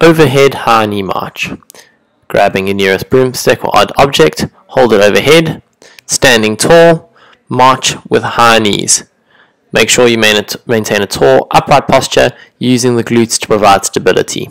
Overhead high march. Grabbing your nearest broomstick or odd object, hold it overhead. Standing tall, march with high knees. Make sure you maintain a tall, upright posture using the glutes to provide stability.